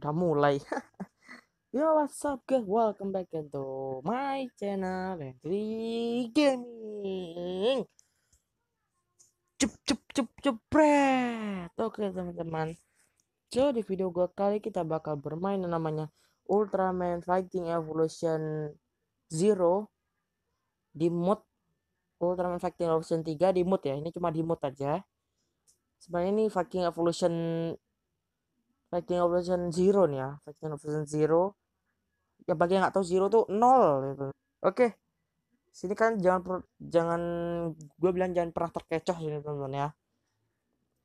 udah mulai. Yo what's up guys? Welcome back to my channel Henry Gaming. Cep cep cep cepret Oke teman-teman. So di video gua kali kita bakal bermain namanya Ultraman Fighting Evolution Zero Di mod Ultraman Fighting Evolution 3 di mod ya. Ini cuma di mod aja. Sebenarnya ini Fighting Evolution Fighting Evolution Zero nih ya. Fighting Evolution Zero. Ya bagi yang nggak tahu Zero tuh nol gitu. Oke. Sini kan jangan per, jangan gue bilang jangan pernah terkecoh sini teman-teman ya.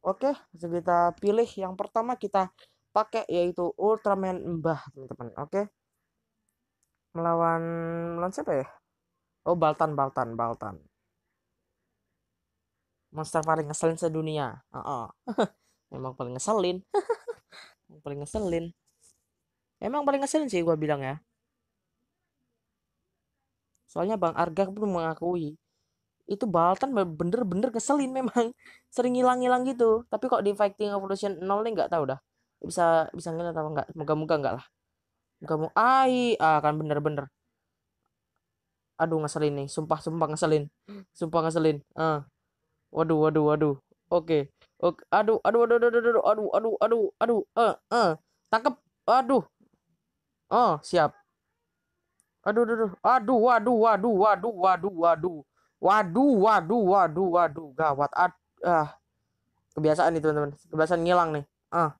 Oke langsung kita pilih yang pertama kita pakai yaitu Ultraman Mbah teman-teman oke. Melawan melawan siapa ya? Oh Baltan Baltan Baltan. Monster paling ngeselin sedunia. Uh -uh. memang paling ngeselin paling ngeselin. Emang paling ngeselin sih gue bilang ya. Soalnya bang Arga pun mengakui itu Baltan bener-bener ngeselin memang. Sering hilang-hilang gitu. Tapi kok di Fighting Evolution 0 nih nggak tahu dah. Bisa bisa ngeliat atau enggak moga-moga enggak lah. Moga-moga ai ah kan bener-bener. Aduh ngeselin nih. Sumpah sumpah ngeselin. Sumpah ngeselin. Ah. Waduh waduh waduh. Oke oke aduh aduh aduh aduh aduh aduh aduh aduh aduh eh eh tangkep aduh oh siap aduh aduh aduh waduh waduh waduh waduh waduh waduh waduh waduh waduh gawat ah kebiasaan nih teman-teman kebiasaan ngilang nih ah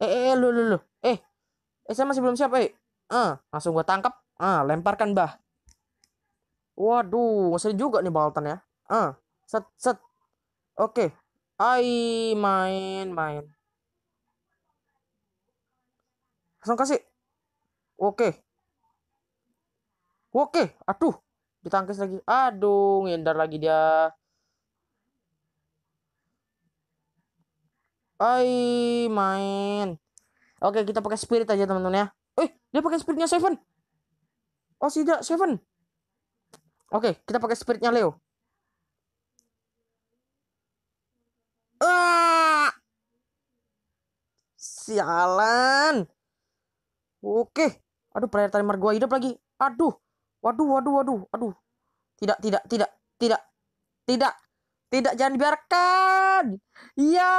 eh eh, eh lu lu lu eh eh saya masih belum siap eh ah langsung gua tangkap ah lemparkan bah waduh ngeselin juga nih baltan ya ah set set oke ai main main langsung kasih oke oke aduh ditangkis lagi aduh ngindar lagi dia Ay, main. Oke, kita pakai spirit aja teman-teman ya. Eh, dia pakai spiritnya Seven. Oh, tidak, Seven. Oke, kita pakai spiritnya Leo. Ah! Sialan. Oke. Aduh, player timer gua hidup lagi. Aduh. Waduh, waduh, waduh, aduh. Tidak, tidak, tidak, tidak. Tidak. Tidak, jangan dibiarkan. Ya.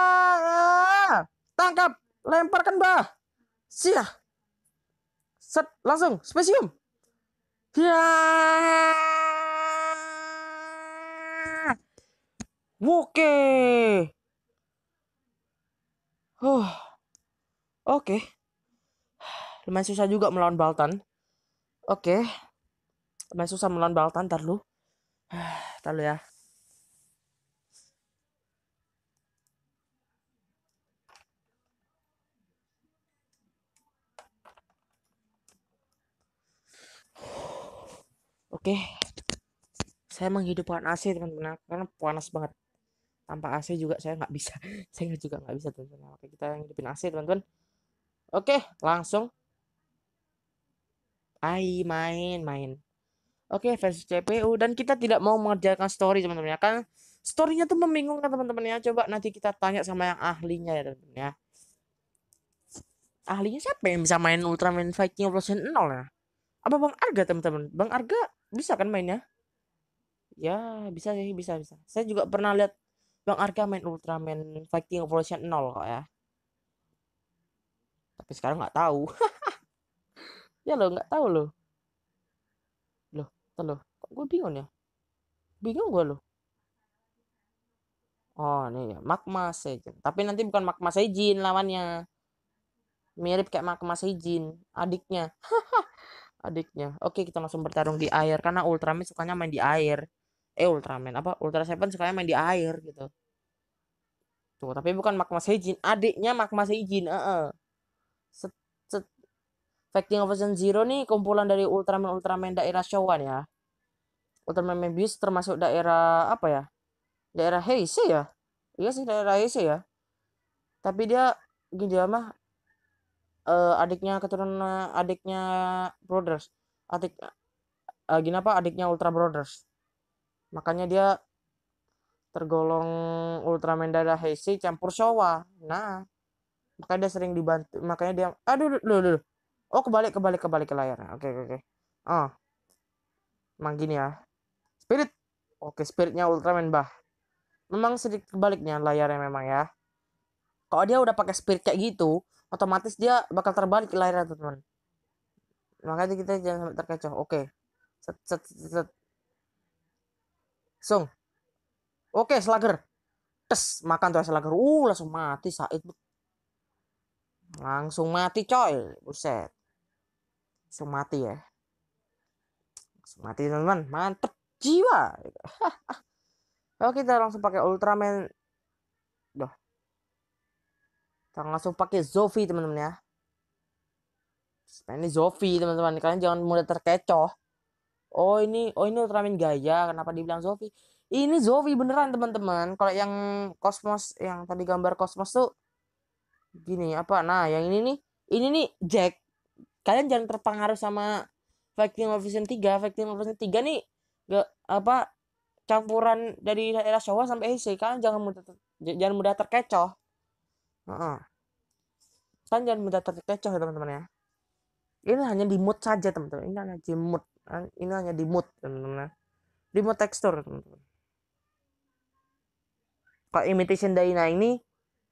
Tangkap. Lemparkan, Bah. Sia. Set, langsung. Spesium. Ya. Oke. Huh. Oke. Lumayan susah juga melawan Baltan. Oke. Lumayan susah melawan Baltan, ntar lu. Ntar lu ya. Oke. Saya menghidupkan AC teman-teman karena panas banget. Tanpa AC juga saya nggak bisa. saya juga nggak bisa teman-teman. Oke kita hidupin AC teman-teman. Oke langsung. Ai main main. Oke versi CPU dan kita tidak mau mengerjakan story teman-teman ya. Kan storynya tuh membingungkan teman-teman ya. Coba nanti kita tanya sama yang ahlinya ya teman-teman ya. Ahlinya siapa yang bisa main Ultraman Fighting Evolution 0 ya? Apa Bang Arga teman-teman? Bang Arga bisa kan mainnya? Ya bisa sih bisa bisa. Saya juga pernah lihat Bang Arga main Ultraman Fighting Evolution 0 kok ya tapi sekarang nggak tahu. Ya lo nggak tahu lo loh lo kok gue bingung ya? Bingung gue lo oh nih ya magma Seijin. Tapi nanti bukan magma Seijin lawannya. Mirip kayak magma Seijin adiknya. Adiknya. Oke kita langsung bertarung di air karena Ultraman sukanya main di air. Eh Ultraman apa? Ultra Seven sukanya main di air gitu. Tuh tapi bukan magma Seijin adiknya magma Seijin uh -uh. Set, set. Fighting Evolution Zero nih kumpulan dari Ultraman Ultraman daerah Showan ya. Ultraman Mebius termasuk daerah apa ya? Daerah Heisei ya? Iya sih daerah Heisei ya. Tapi dia gini dia mah uh, adiknya keturunan adiknya Brothers. Adik uh, gini apa? Adiknya Ultra Brothers. Makanya dia tergolong Ultraman daerah Heisei campur Showa nah makanya dia sering dibantu makanya dia aduh dulu dulu oh kebalik kebalik kebalik ke layar. Oke oke oke. Oh. Emang gini ya. Spirit. Oke spiritnya Ultraman bah memang sedikit kebaliknya layarnya memang ya. Kalau dia udah pakai spirit kayak gitu otomatis dia bakal terbalik layarnya teman makanya kita jangan sampai terkecoh. Oke. Set set set sung. Oke slager tes makan tuh slager uh langsung mati Said langsung mati coy. Buset. Langsung mati ya. Langsung mati teman-teman. Mantep jiwa. Oke kita langsung pakai Ultraman. Duh. Kita langsung pakai Zofi teman-teman ya. Ini Zofi teman-teman. Kalian jangan mudah terkecoh. Oh ini oh ini Ultraman gaya kenapa dibilang Zofi ini Zofi beneran teman-teman. Kalau yang Cosmos yang tadi gambar Cosmos tuh gini apa? Nah yang ini nih ini nih Jack. Kalian jangan terpengaruh sama Viking Vision 3 Viking Vision 3 nih gak apa campuran dari era Showa sampai Heisei kalian jangan mudah jangan mudah terkecoh. Uh -uh. kan jangan mudah terkecoh ya teman-teman ya. Ini hanya di mood saja teman-teman. Ini hanya di mood ini hanya di mood teman-teman ya. di mood tekstur teman-teman. Kalau imitation Daina ini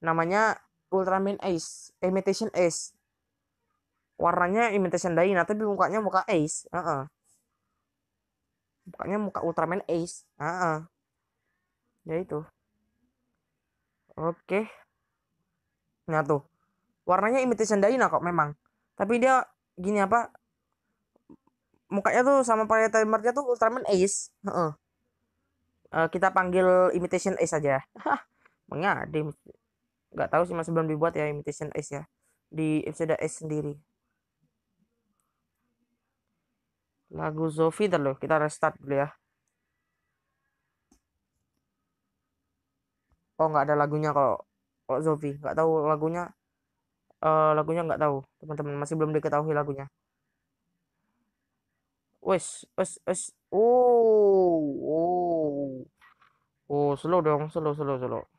namanya Ultraman Ace, Imitation Ace. Warnanya Imitation Dyna tapi mukanya muka Ace. Uh -uh. Mukanya muka Ultraman Ace. Uh -uh. Ya itu. Oke. Nah tuh. Warnanya Imitation Dyna kok memang. Tapi dia gini apa? Mukanya tuh sama pada timernya tuh Ultraman Ace. Uh -uh. Uh, kita panggil Imitation Ace aja. Mengadi nggak tahu sih masih belum dibuat ya imitation S ya. Di episode S sendiri. Lagu Zofi loh kita restart dulu ya. Oh nggak ada lagunya kalau kalau Zofi. Nggak tahu lagunya uh, lagunya nggak tahu teman-teman. Masih belum diketahui lagunya. Wes wes wes. Oh oh. Oh slow dong slow slow slow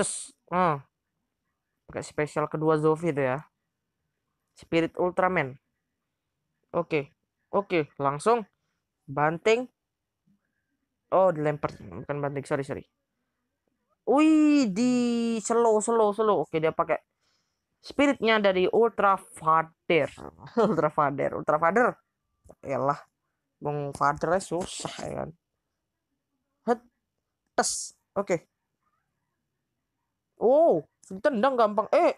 Cus. Hmm. Pakai spesial kedua Zofi itu ya. Spirit Ultraman. Oke. Oke, langsung banting. Oh, dilempar. Bukan banting, sorry, sorry. Wih, di slow, slow, slow. Oke, dia pakai spiritnya dari Ultra Father. Ultra Father, Ultra Father. Yalah, Bung Father susah ya kan. Tes. Oke, Oh, tendang gampang. Eh.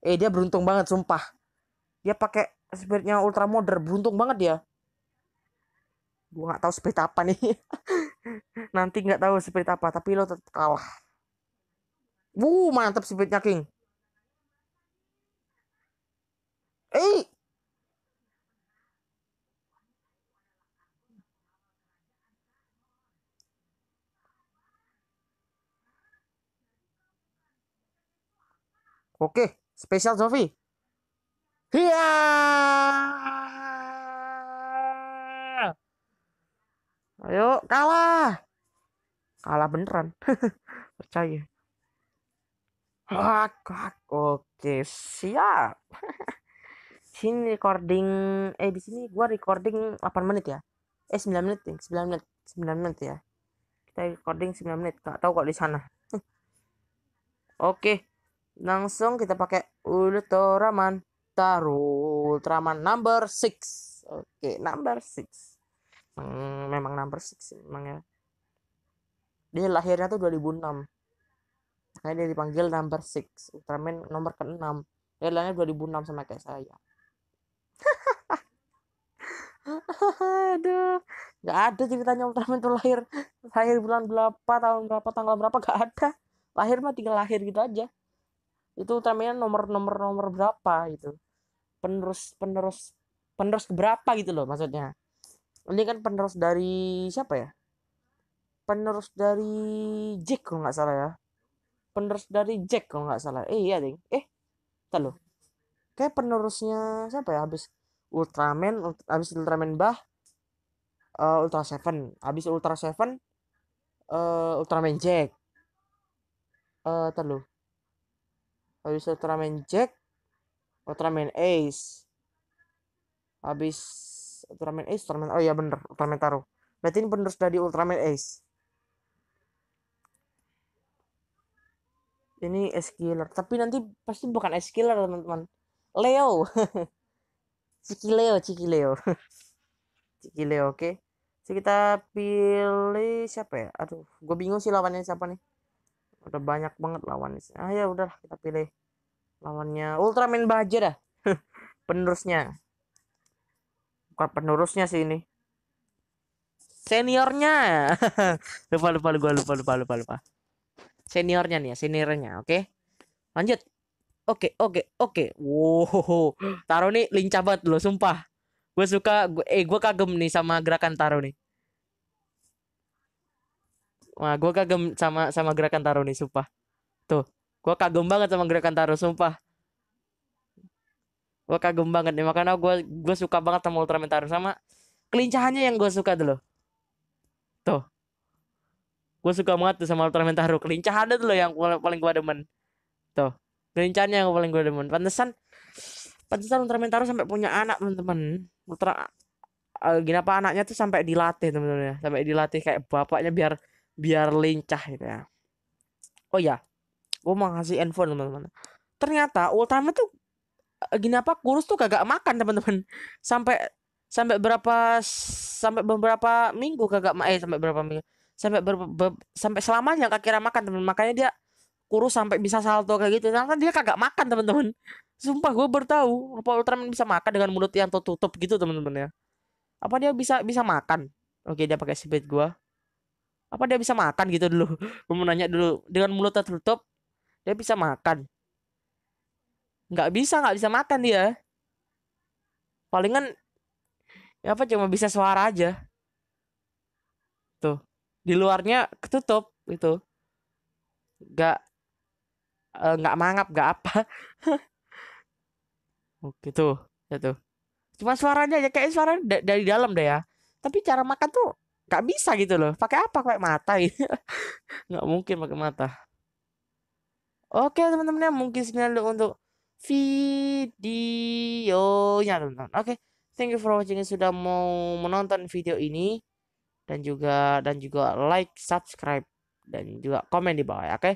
Eh, dia beruntung banget sumpah. Dia pakai spiritnya ultra modern, beruntung banget dia. Gua nggak tahu spirit apa nih. Nanti nggak tahu spirit apa, tapi lo tetap kalah. Wuh, mantap spiritnya King. Eh, Oke, spesial Sofi. Iya. Ayo, kalah. Kalah beneran. Percaya. Hak, hak. Oke, siap. sini recording eh di sini gua recording 8 menit ya. Eh 9 menit, 9 menit, 9 menit ya. Kita recording 9 menit. Gak tahu kok di sana. Oke langsung kita pakai Ultraman. Taruh Ultraman number 6 oke number 6 hmm, memang number 6 memang ya. Dia lahirnya tuh 2006 makanya dia dipanggil number 6 Ultraman nomor ke-6 dia lahirnya 2006 sama kayak saya. Aduh nggak ada ceritanya Ultraman tuh lahir. Lahir bulan berapa tahun berapa tanggal berapa gak ada. Lahir mah tinggal lahir gitu aja itu utamanya nomor nomor nomor berapa gitu. Penerus penerus penerus berapa gitu loh maksudnya. Ini kan penerus dari siapa ya? Penerus dari Jack kalau nggak salah ya. Penerus dari Jack kalau nggak salah. Eh iya ding. Eh tak kayak penerusnya siapa ya? Habis Ultraman habis Ultraman bah uh, Ultra Seven. Habis Ultra Seven uh, Ultraman Jack. Uh, terlalu habis Ultraman Jack Ultraman Ace. Habis Ultraman Ace Ultraman oh ya bener Ultraman Taro berarti ini bener sudah di Ultraman Ace. Ini S killer tapi nanti pasti bukan S killer teman-teman. Leo. Ciki Leo Ciki Leo Ciki Leo oke. Okay? kita pilih siapa ya? Aduh gue bingung sih lawannya siapa nih udah banyak banget lawannya ah ya udah kita pilih lawannya Ultraman Baja dah. Penerusnya. Bukan penerusnya sih ini. Seniornya. Lupa lupa lupa lupa lupa lupa lupa. Seniornya nih ya seniornya oke? Okay? lanjut. Oke okay, oke okay, oke. Wow taruh nih lincah banget loh sumpah. Gue suka gue eh gue kagum nih sama gerakan taruh nih Wah, gue kagum sama sama gerakan taruh nih, sumpah. Tuh, gue kagum banget sama gerakan taruh, sumpah. Gue kagum banget nih, makanya gue gue suka banget sama Ultraman taruh sama kelincahannya yang gue suka dulu. Tuh, gue suka banget tuh sama Ultraman Taru kelincahannya loh yang paling gue demen. Tuh kelincahannya yang paling gue demen. Pantesan pantesan Ultraman Taru sampai punya anak teman-teman. Ultra uh, gini apa anaknya tuh sampai dilatih teman-teman ya. Sampai dilatih kayak bapaknya biar biar lincah gitu ya. Oh ya gue mau ngasih handphone teman-teman. Ternyata Ultraman tuh uh, gini apa kurus tuh kagak makan teman-teman. Sampai sampai berapa sampai beberapa minggu kagak eh sampai berapa minggu sampai ber, ber, sampai selamanya gak kira makan teman makanya dia kurus sampai bisa salto kayak gitu. Karena dia kagak makan teman-teman. Sumpah gue bertahu apa Ultraman bisa makan dengan mulut yang tertutup gitu teman-teman ya. Apa dia bisa bisa makan? Oke dia pakai speed gue apa dia bisa makan gitu dulu? Mau nanya dulu. Dengan mulut tertutup dia bisa makan. Nggak bisa nggak bisa makan dia. Palingan ya apa cuma bisa suara aja. Tuh di luarnya ketutup itu nggak eh, nggak mangap nggak apa. Oh gitu ya tuh. Cuma suaranya aja kayak suara dari dalam deh ya. Tapi cara makan tuh nggak bisa gitu loh. Pakai apa? Pakai mata gitu. Nggak mungkin pakai mata. Oke teman-teman ya. Mungkin sekian untuk videonya teman-teman. Oke. Thank you for watching. Sudah mau menonton video ini dan juga dan juga like, subscribe dan juga komen di bawah ya, oke?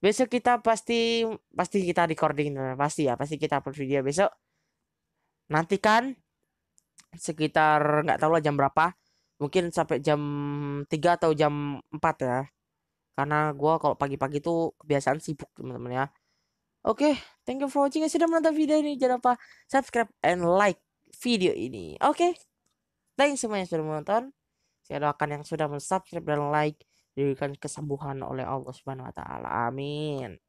Besok kita pasti pasti kita recording pasti ya, pasti kita upload video besok. Nantikan sekitar nggak tahu lah jam berapa. Mungkin sampai jam 3 atau jam 4 ya. Karena gue kalau pagi-pagi tuh kebiasaan sibuk teman-teman ya. Oke, okay, thank you for watching. Sudah menonton video ini. Jangan lupa subscribe and like video ini. Oke. Okay? Thanks semuanya sudah menonton. Saya doakan yang sudah subscribe dan like diberikan kesembuhan oleh Allah Subhanahu wa taala. Amin.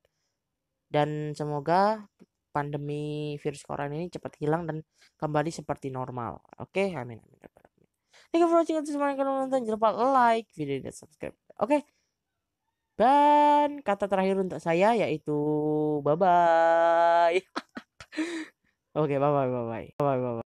Dan semoga pandemi virus corona ini cepat hilang dan kembali seperti normal. Oke, okay? amin amin. Thank you for watching. Terima kasih nonton. Jangan lupa like video dan subscribe. Oke. Okay? Dan kata terakhir untuk saya yaitu bye bye. Oke, bye bye bye. Bye bye bye.